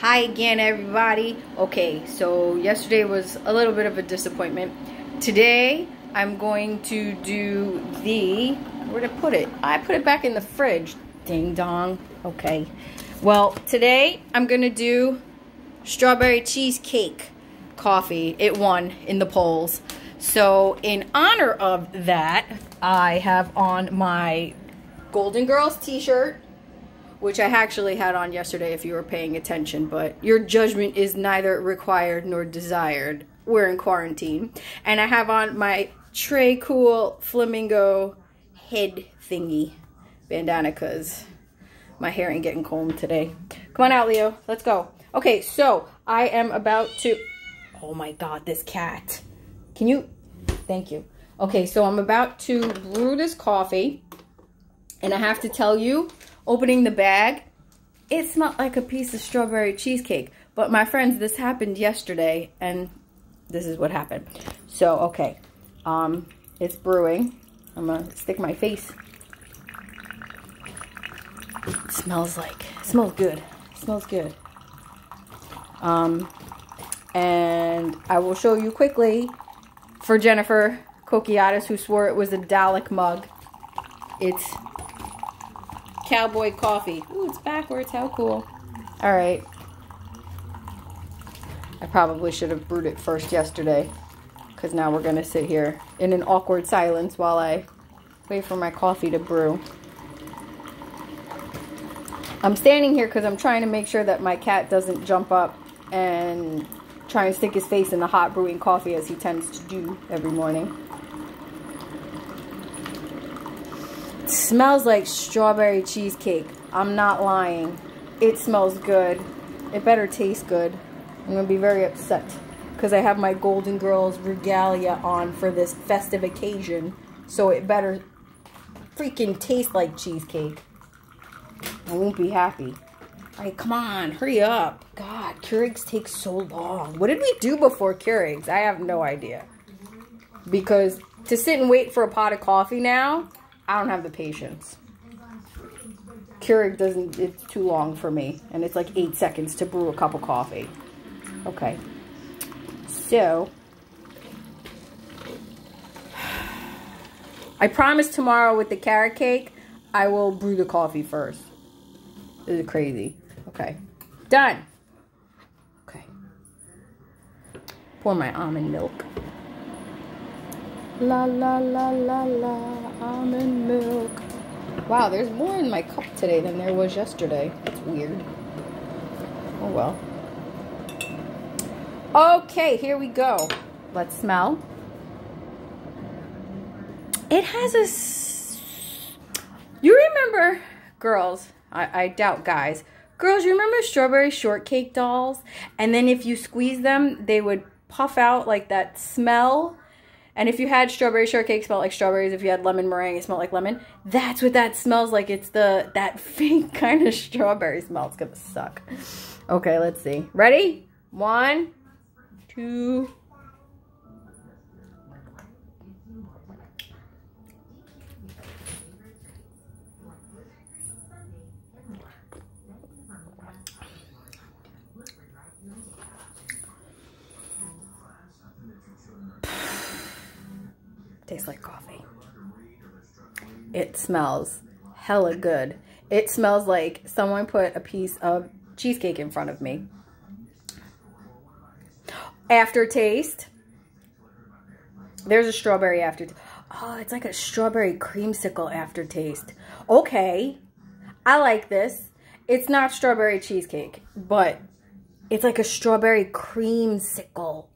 Hi again, everybody. Okay, so yesterday was a little bit of a disappointment. Today, I'm going to do the, where to put it? I put it back in the fridge. Ding dong. Okay. Well, today, I'm going to do strawberry cheesecake coffee. It won in the polls. So, in honor of that, I have on my Golden Girls t-shirt which I actually had on yesterday if you were paying attention, but your judgment is neither required nor desired. We're in quarantine. And I have on my Trey Cool Flamingo head thingy bandana because my hair ain't getting combed today. Come on out, Leo. Let's go. Okay, so I am about to... Oh my god, this cat. Can you... Thank you. Okay, so I'm about to brew this coffee. And I have to tell you, opening the bag, it smelled like a piece of strawberry cheesecake. But my friends, this happened yesterday, and this is what happened. So, okay, um, it's brewing. I'm gonna stick my face. It smells like, smells good. Smells good. Um, and I will show you quickly for Jennifer Kokiatis, who swore it was a Dalek mug. It's cowboy coffee. Ooh, it's backwards. How cool. All right. I probably should have brewed it first yesterday because now we're going to sit here in an awkward silence while I wait for my coffee to brew. I'm standing here because I'm trying to make sure that my cat doesn't jump up and try and stick his face in the hot brewing coffee as he tends to do every morning. Smells like strawberry cheesecake. I'm not lying. It smells good. It better taste good. I'm going to be very upset because I have my Golden Girls regalia on for this festive occasion. So it better freaking taste like cheesecake. I won't be happy. All right, come on, hurry up. God, Keurigs take so long. What did we do before Keurigs? I have no idea. Because to sit and wait for a pot of coffee now, I don't have the patience. Keurig doesn't, it's too long for me. And it's like eight seconds to brew a cup of coffee. Okay. So, I promise tomorrow with the carrot cake, I will brew the coffee first. This is crazy. Okay. Done. Okay. Pour my almond milk. La la la la la, almond milk. Wow, there's more in my cup today than there was yesterday. That's weird. Oh well. Okay, here we go. Let's smell. It has a... You remember, girls, I, I doubt guys, girls, you remember strawberry shortcake dolls? And then if you squeeze them, they would puff out like that smell and if you had strawberry shortcake, smelled like strawberries. If you had lemon meringue, it smelled like lemon. That's what that smells like. It's the that fake kind of strawberry smell. It's gonna suck. Okay, let's see. Ready? One, two, Tastes like coffee. It smells hella good. It smells like someone put a piece of cheesecake in front of me. Aftertaste. There's a strawberry aftertaste. Oh, it's like a strawberry creamsicle aftertaste. Okay. I like this. It's not strawberry cheesecake, but it's like a strawberry creamsicle.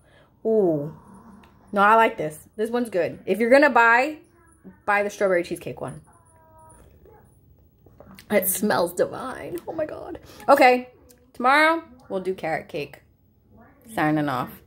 Ooh. No, I like this. This one's good. If you're going to buy, buy the strawberry cheesecake one. It smells divine. Oh my God. Okay. Tomorrow, we'll do carrot cake. Signing off.